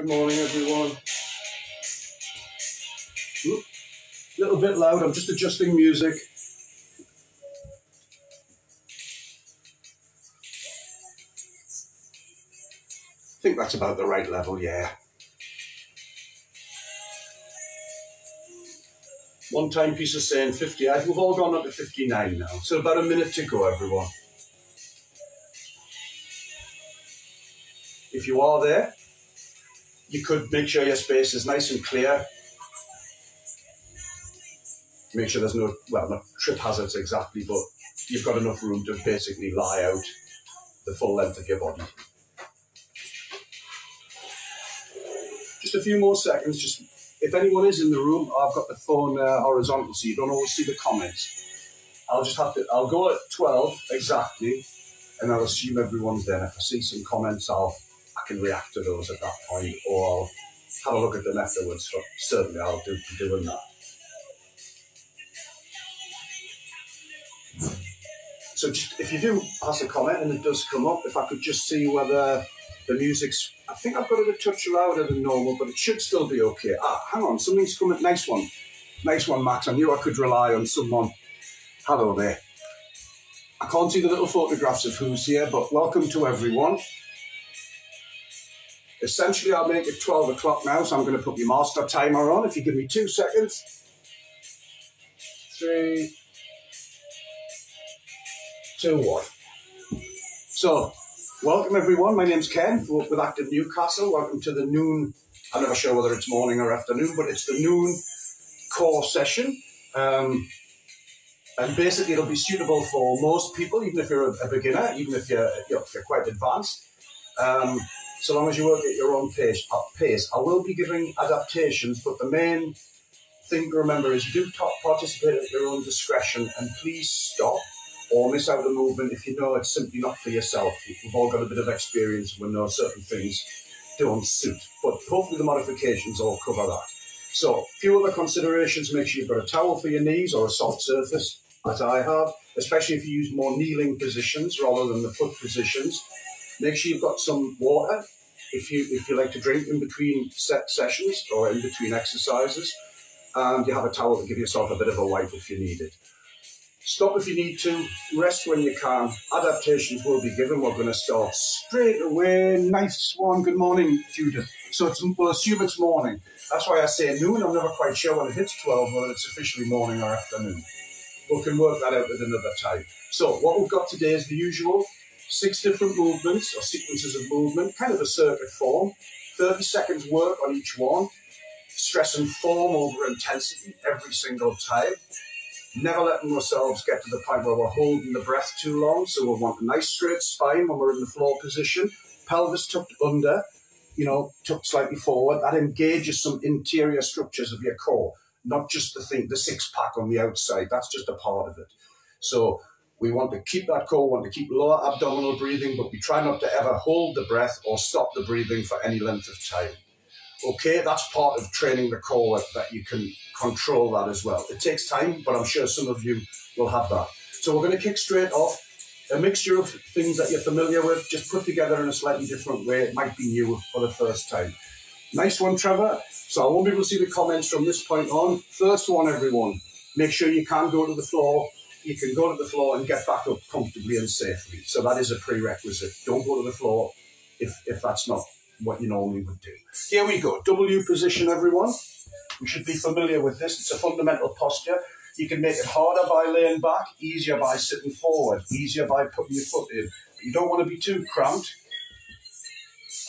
Good morning, everyone. A little bit loud, I'm just adjusting music. I think that's about the right level, yeah. One time piece is saying 58. We've all gone up to 59 now. So about a minute to go, everyone. If you are there, you could make sure your space is nice and clear. Make sure there's no, well, not trip hazards exactly, but you've got enough room to basically lie out the full length of your body. Just a few more seconds, just if anyone is in the room, I've got the phone uh, horizontal so you don't always see the comments. I'll just have to, I'll go at 12 exactly, and I'll assume everyone's there. If I see some comments, I'll, can react to those at that point, or I'll have a look at them afterwards. Certainly I'll do doing that. So just, if you do pass a comment and it does come up, if I could just see whether the music's, I think I've got it a touch louder than normal, but it should still be okay. Ah, hang on, something's coming. Nice one. Nice one, Max. I knew I could rely on someone. Hello there. I can't see the little photographs of who's here, but welcome to everyone. Essentially, I'll make it 12 o'clock now, so I'm going to put my master timer on. If you give me two seconds. Three, two, one. So, Welcome everyone. My name's Ken Work with Active Newcastle. Welcome to the noon. I'm never sure whether it's morning or afternoon, but it's the noon core session. Um, and basically, it'll be suitable for most people, even if you're a, a beginner, even if you're, you know, if you're quite advanced. Um, so long as you work at your own pace, pace. I will be giving adaptations, but the main thing to remember is do participate at your own discretion, and please stop or miss out the movement if you know it's simply not for yourself. We've all got a bit of experience when know certain things don't suit. But hopefully the modifications all cover that. So, a few other considerations, make sure you've got a towel for your knees or a soft surface, as I have, especially if you use more kneeling positions rather than the foot positions. Make sure you've got some water if you if you like to drink in between set sessions or in between exercises. And you have a towel to give yourself a bit of a wipe if you need it. Stop if you need to, rest when you can. Adaptations will be given. We're going to start straight away. Nice one. Good morning, Judith. So it's, we'll assume it's morning. That's why I say noon. I'm never quite sure when it hits 12 whether it's officially morning or afternoon. We can work that out at another time. So what we've got today is the usual six different movements or sequences of movement, kind of a circuit form. 30 seconds work on each one. Stress and form over intensity every single time never letting ourselves get to the point where we're holding the breath too long. So we want a nice straight spine when we're in the floor position, pelvis tucked under, you know, tucked slightly forward. That engages some interior structures of your core, not just the thing, the six pack on the outside. That's just a part of it. So we want to keep that core, want to keep lower abdominal breathing, but we try not to ever hold the breath or stop the breathing for any length of time. Okay, that's part of training the core that you can control that as well. It takes time, but I'm sure some of you will have that. So we're going to kick straight off. A mixture of things that you're familiar with, just put together in a slightly different way. It might be new for the first time. Nice one, Trevor. So I won't be able to see the comments from this point on. First one, everyone. Make sure you can go to the floor. You can go to the floor and get back up comfortably and safely. So that is a prerequisite. Don't go to the floor if, if that's not what you normally would do. Here we go. W position, everyone. We should be familiar with this. It's a fundamental posture. You can make it harder by laying back, easier by sitting forward, easier by putting your foot in. But you don't want to be too cramped.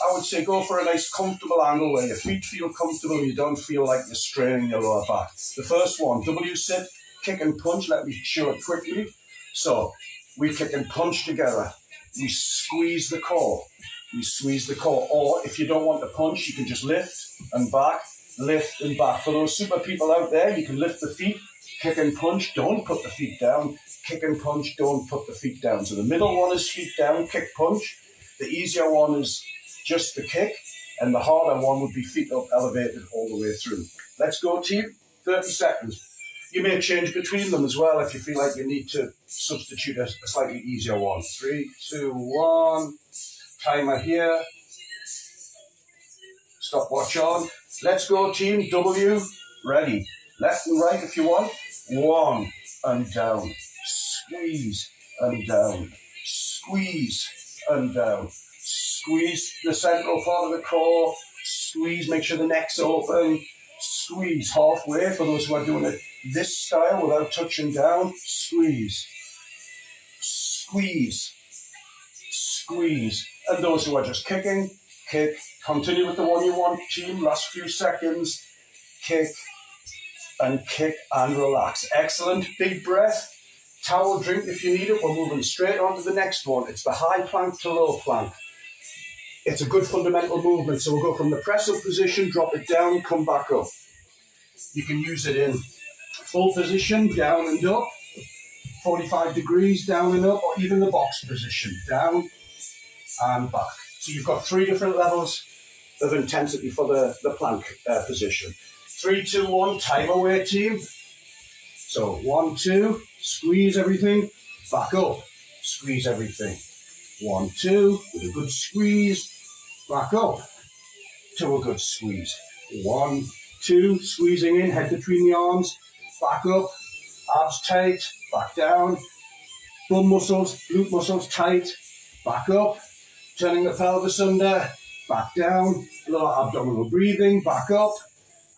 I would say go for a nice comfortable angle where your feet feel comfortable you don't feel like you're straining your lower back. The first one, W sit, kick and punch. Let me show it quickly. So we kick and punch together. We squeeze the core. We squeeze the core. Or if you don't want to punch, you can just lift and back lift and back. For those super people out there, you can lift the feet, kick and punch, don't put the feet down, kick and punch, don't put the feet down. So the middle one is feet down, kick, punch. The easier one is just the kick, and the harder one would be feet up, elevated all the way through. Let's go, team. 30 seconds. You may change between them as well if you feel like you need to substitute a, a slightly easier one. Three, two, one. Timer here. Stopwatch on. Let's go, team. W. Ready. Left and right if you want. One and down. Squeeze and down. Squeeze and down. Squeeze the central part of the core. Squeeze, make sure the neck's open. Squeeze halfway for those who are doing it this style without touching down. Squeeze. Squeeze. Squeeze. And those who are just kicking, kick. Continue with the one you want, team. Last few seconds. Kick and kick and relax. Excellent. Big breath. Towel drink if you need it. We're moving straight on to the next one. It's the high plank to low plank. It's a good fundamental movement. So we'll go from the press up position, drop it down, come back up. You can use it in full position, down and up, 45 degrees, down and up, or even the box position, down and back. So you've got three different levels of intensity for the, the plank uh, position. Three, two, one, time away team. So one, two, squeeze everything, back up, squeeze everything. One, two, with a good squeeze, back up to a good squeeze. One, two, squeezing in, head between the arms, back up, abs tight, back down, bum muscles, glute muscles tight, back up, turning the pelvis under, back down, a little abdominal breathing, back up,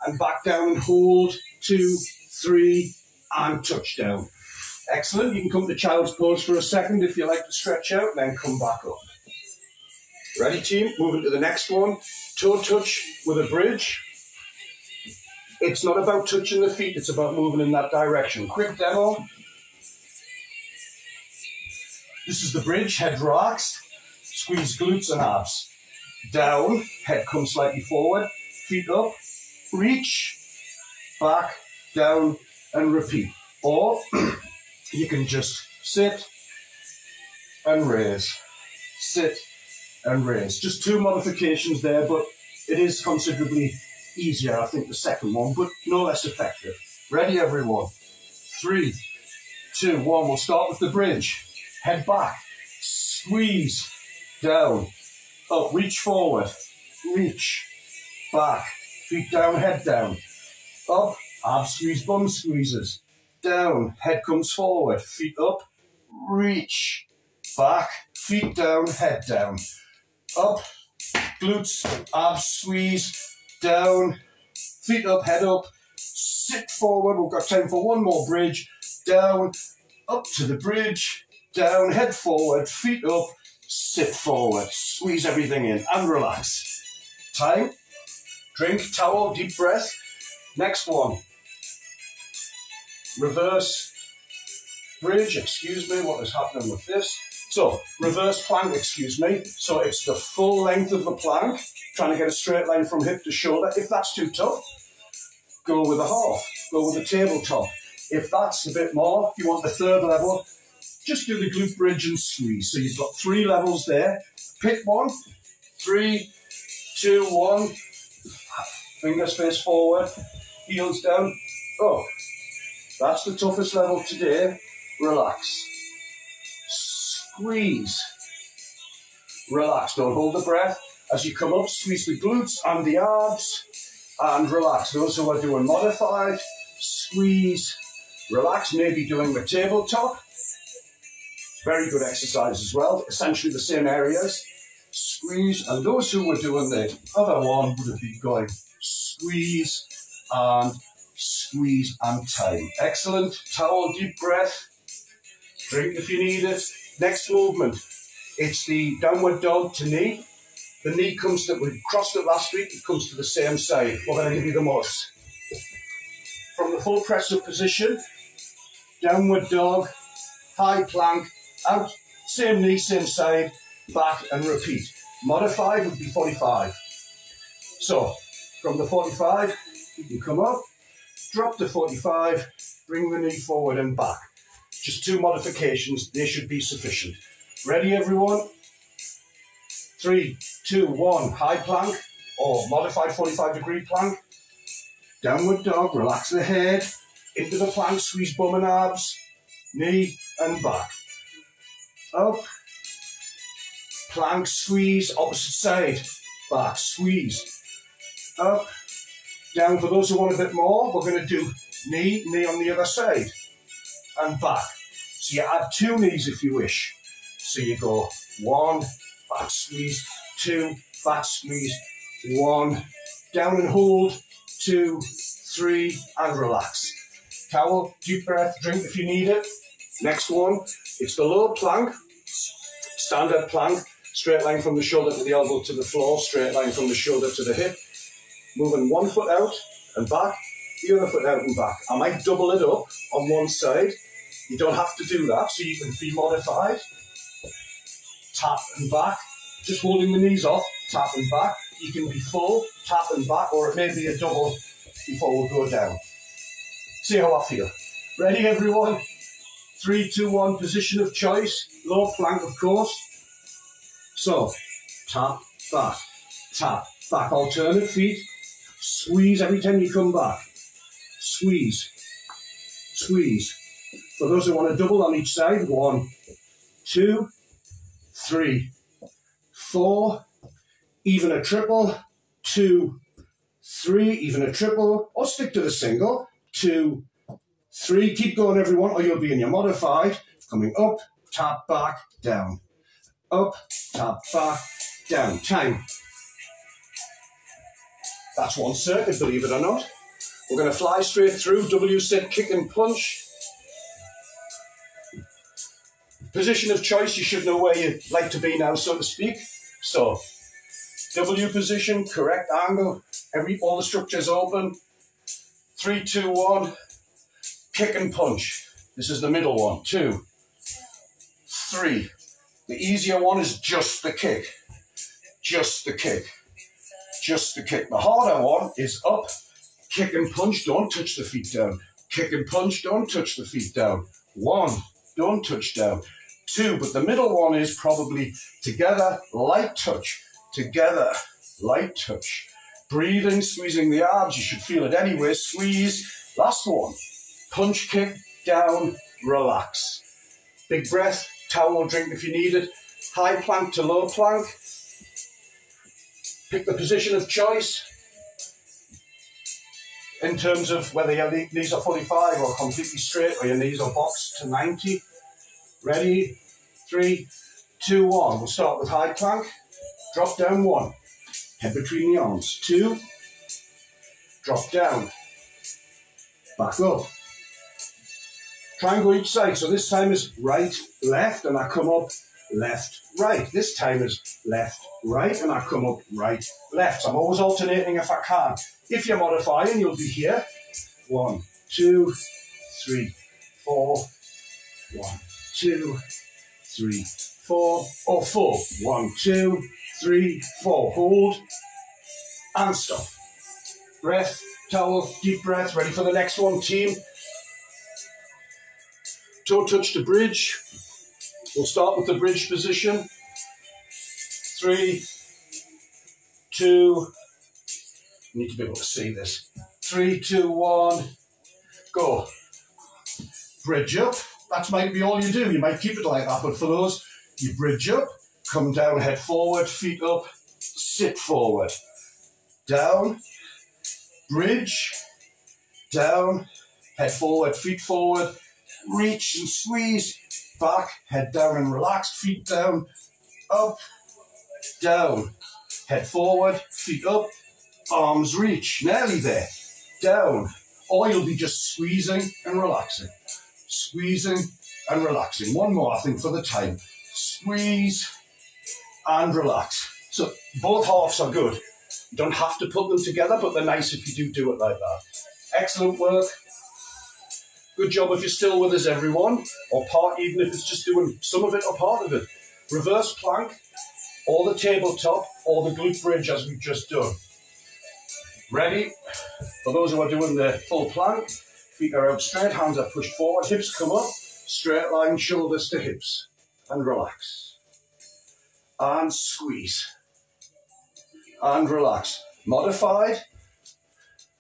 and back down and hold, two, three, and touchdown. Excellent. You can come to child's pose for a second if you like to stretch out, then come back up. Ready, team? Moving to the next one. Toe touch with a bridge. It's not about touching the feet, it's about moving in that direction. Quick demo. This is the bridge, head relaxed. Squeeze glutes and abs. Down, head comes slightly forward, feet up, reach, back, down, and repeat. Or you can just sit and raise, sit and raise. Just two modifications there, but it is considerably easier, I think, the second one, but no less effective. Ready, everyone? Three, two, one. We'll start with the bridge. Head back, squeeze, down, up, reach forward, reach, back, feet down, head down, up, abs squeeze, bum squeezes, down, head comes forward, feet up, reach, back, feet down, head down, up, glutes, abs squeeze, down, feet up, head up, sit forward, we've got time for one more bridge, down, up to the bridge, down, head forward, feet up, sit forward, squeeze everything in and relax. Time, drink, towel, deep breath. Next one, reverse bridge, excuse me, what is happening with this? So, reverse plank, excuse me. So it's the full length of the plank, trying to get a straight line from hip to shoulder. If that's too tough, go with a half, go with a tabletop. If that's a bit more, if you want the third level, just do the glute bridge and squeeze. So you've got three levels there. Pick one, three, two, one. Fingers face forward, heels down. Oh, that's the toughest level today. Relax. Squeeze. Relax. Don't hold the breath. As you come up, squeeze the glutes and the abs and relax. Those who are doing modified, squeeze, relax, maybe doing the tabletop. Very good exercise as well. Essentially the same areas. Squeeze, and those who were doing the other one would have been going squeeze and squeeze and time. Excellent. Towel, deep breath. Drink if you need it. Next movement. It's the downward dog to knee. The knee comes to, we crossed it last week, it comes to the same side. We're going to give you the most. From the full press up position, downward dog, high plank, out, same knee, same side, back and repeat. Modified would be 45. So, from the 45, you can come up, drop to 45, bring the knee forward and back. Just two modifications, they should be sufficient. Ready everyone? Three, two, one, high plank or modified 45 degree plank. Downward dog, relax the head, into the plank, squeeze bum and abs, knee and back. Up, plank, squeeze, opposite side, back, squeeze, up, down. For those who want a bit more, we're going to do knee, knee on the other side, and back. So you add two knees if you wish. So you go one, back squeeze, two, back squeeze, one, down and hold, two, three, and relax. Towel, deep breath, drink if you need it. Next one, it's the low plank, standard plank, straight line from the shoulder to the elbow to the floor, straight line from the shoulder to the hip. Moving one foot out and back, the other foot out and back. I might double it up on one side. You don't have to do that, so you can be modified. Tap and back, just holding the knees off, tap and back. You can be full, tap and back, or it may be a double before we go down. See how I feel. Ready, everyone? Three, two, one, position of choice. Low plank, of course. So, tap, back, tap, back. Alternate feet. Squeeze every time you come back. Squeeze, squeeze. For those who want to double on each side, one, two, three, four, even a triple, two, three, even a triple, or stick to the single, two, three. Keep going, everyone, or you'll be in your modified. Coming up, tap, back, down. Up, tap, back, down. Time. That's one circuit, believe it or not. We're going to fly straight through, W sit, kick and punch. Position of choice, you should know where you'd like to be now, so to speak. So, W position, correct angle, every all the structures open. Three, two, one, kick and punch. This is the middle one. Two, three. The easier one is just the kick. Just the kick. Just the kick. The harder one is up, kick and punch, don't touch the feet down. Kick and punch, don't touch the feet down. One, don't touch down two, but the middle one is probably together, light touch, together, light touch. Breathing, squeezing the arms, you should feel it anyway. Squeeze. Last one. Punch, kick, down, relax. Big breath, towel drink if you need it. High plank to low plank. Pick the position of choice in terms of whether your knees are 45 or completely straight or your knees are boxed to 90. Ready? Three, two, one. We'll start with high plank. Drop down one. Head between the arms. Two. Drop down. Back up. Triangle each side. So this time is right, left, and I come up left, right. This time is left, right, and I come up right, left. So I'm always alternating if I can. If you're modifying, you'll be here. One, two, three, four, one, two, three, four, or four. One, two, three, four. Hold and stop. Breath, towel, deep breath. Ready for the next one, team. Toe touch the bridge. We'll start with the bridge position. Three, two, you need to be able to see this. Three, two, one, go. Bridge up. That might be all you do. You might keep it like that, but for those, you bridge up, come down, head forward, feet up, sit forward. Down, bridge, down, head forward, feet forward, reach and squeeze, back, head down and relax, feet down, up, down, head forward, feet up, arms reach, nearly there, down, or you'll be just squeezing and relaxing squeezing and relaxing. One more, I think, for the time. Squeeze and relax. So both halves are good. You don't have to put them together, but they're nice if you do do it like that. Excellent work. Good job if you're still with us, everyone, or part, even if it's just doing some of it or part of it. Reverse plank, or the tabletop, or the glute bridge as we've just done. Ready? For those who are doing the full plank, Feet are out straight, hands are pushed forward, hips come up, straight line, shoulders to hips, and relax. And squeeze. And relax. Modified,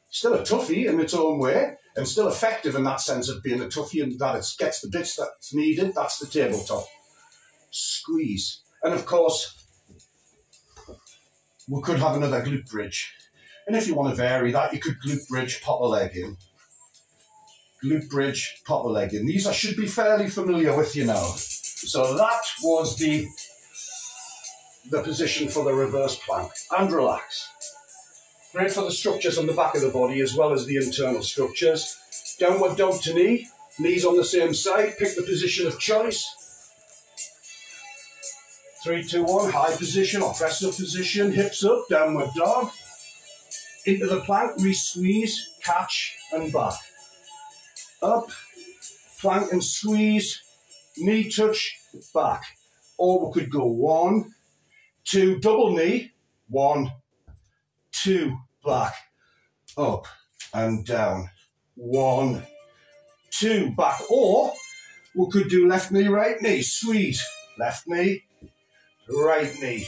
still a toughie in its own way, and still effective in that sense of being a toughie and that it gets the bits that's needed. That's the tabletop. Squeeze. And of course, we could have another glute bridge. And if you want to vary that, you could glute bridge, pop a leg in. Glute bridge, pop a leg in. These I should be fairly familiar with you now. So that was the, the position for the reverse plank. And relax. Great for the structures on the back of the body as well as the internal structures. Downward dog to knee, knees on the same side, pick the position of choice. Three, two, one, high position or position, hips up, downward dog. Into the plank, re-squeeze, catch and back. Up, plank and squeeze, knee touch, back. Or we could go one, two, double knee, one, two, back, up and down. One, two, back. Or we could do left knee, right knee, squeeze. Left knee, right knee.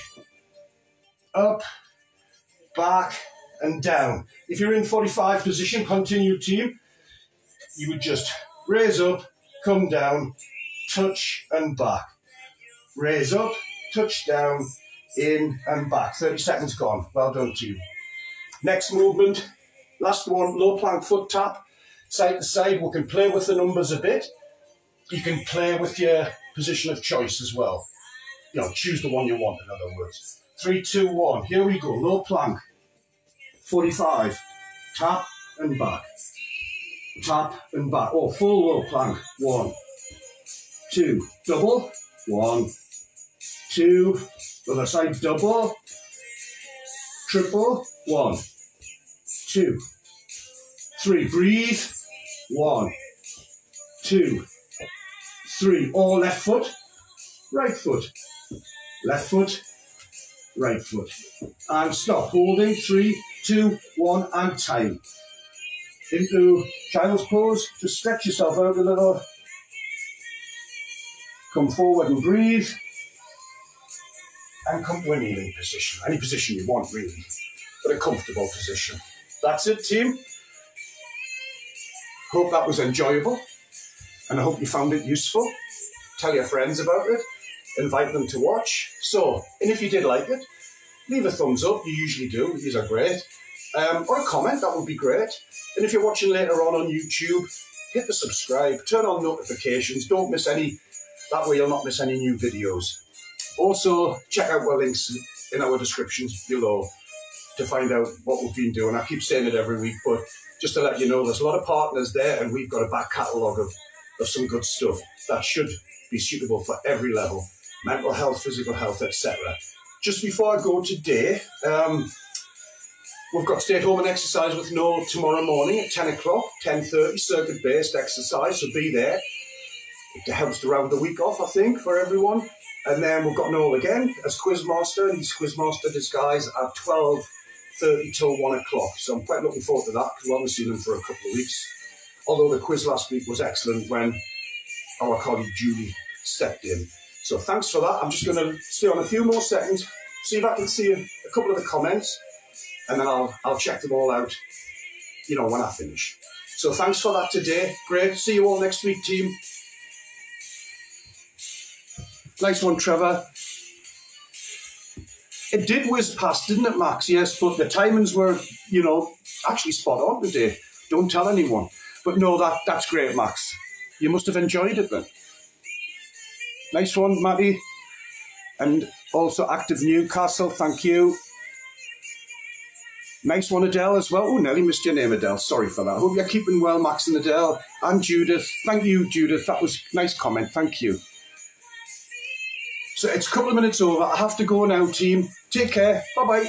Up, back, and down. If you're in 45 position, continue team, you would just raise up, come down, touch and back. Raise up, touch down, in and back. 30 seconds gone. Well done to you. Next movement, last one, low plank foot tap, side to side. We can play with the numbers a bit. You can play with your position of choice as well. You know, choose the one you want, in other words. Three, two, one. Here we go. Low plank. 45. Tap and back. Tap and back. Oh, full low plank. One, two. Double. One, two. Other side. Double. Triple. One, two, three. Breathe. One, two, three. All left foot. Right foot. Left foot. Right foot. And stop. Holding. Three, two, one, and time. Into child's pose. Just stretch yourself out a little. Come forward and breathe. And come to a kneeling position. Any position you want, really. But a comfortable position. That's it, team. Hope that was enjoyable. And I hope you found it useful. Tell your friends about it. Invite them to watch. So, and if you did like it, leave a thumbs up. You usually do. These are great. Um, or a comment, that would be great. And if you're watching later on on YouTube, hit the subscribe, turn on notifications, don't miss any, that way you'll not miss any new videos. Also, check out our links in our descriptions below to find out what we've been doing. I keep saying it every week, but just to let you know, there's a lot of partners there and we've got a back catalogue of, of some good stuff that should be suitable for every level, mental health, physical health, etc. Just before I go today, um, We've got stay at home and exercise with Noel tomorrow morning at 10 o'clock, 10.30, circuit-based exercise, so be there. It helps to round the week off, I think, for everyone. And then we've got Noel again as Quizmaster, and he's Quizmaster disguise at 12.30 till 1 o'clock. So I'm quite looking forward to that, because we haven't seen him for a couple of weeks. Although the quiz last week was excellent when our colleague Julie stepped in. So thanks for that. I'm just going to stay on a few more seconds, see if I can see a, a couple of the comments and then I'll I'll check them all out, you know, when I finish. So thanks for that today. Great. See you all next week, team. Nice one, Trevor. It did whiz past, didn't it, Max? Yes, but the timings were, you know, actually spot on today. Don't tell anyone. But no, that that's great, Max. You must have enjoyed it then. Nice one, Matty. And also Active Newcastle, thank you. Nice one, Adele, as well. Oh, nearly missed your name, Adele. Sorry for that. Hope you're keeping well, Max and Adele. And Judith. Thank you, Judith. That was nice comment. Thank you. So it's a couple of minutes over. I have to go now, team. Take care. Bye-bye.